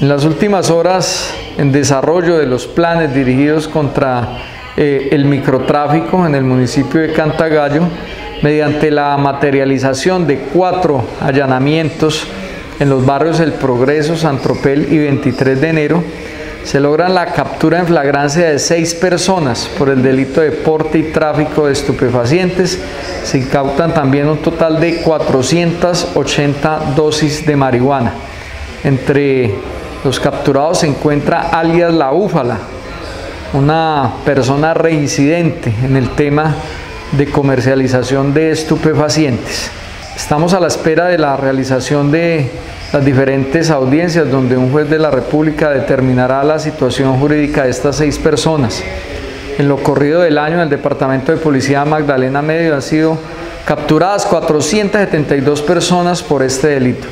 En las últimas horas, en desarrollo de los planes dirigidos contra eh, el microtráfico en el municipio de Cantagallo, mediante la materialización de cuatro allanamientos en los barrios El Progreso, San Tropel y 23 de enero, se logra la captura en flagrancia de seis personas por el delito de porte y tráfico de estupefacientes. Se incautan también un total de 480 dosis de marihuana. Entre los capturados se encuentra alias La Búfala, una persona reincidente en el tema de comercialización de estupefacientes. Estamos a la espera de la realización de las diferentes audiencias donde un juez de la República determinará la situación jurídica de estas seis personas. En lo corrido del año en el Departamento de Policía Magdalena Medio han sido capturadas 472 personas por este delito.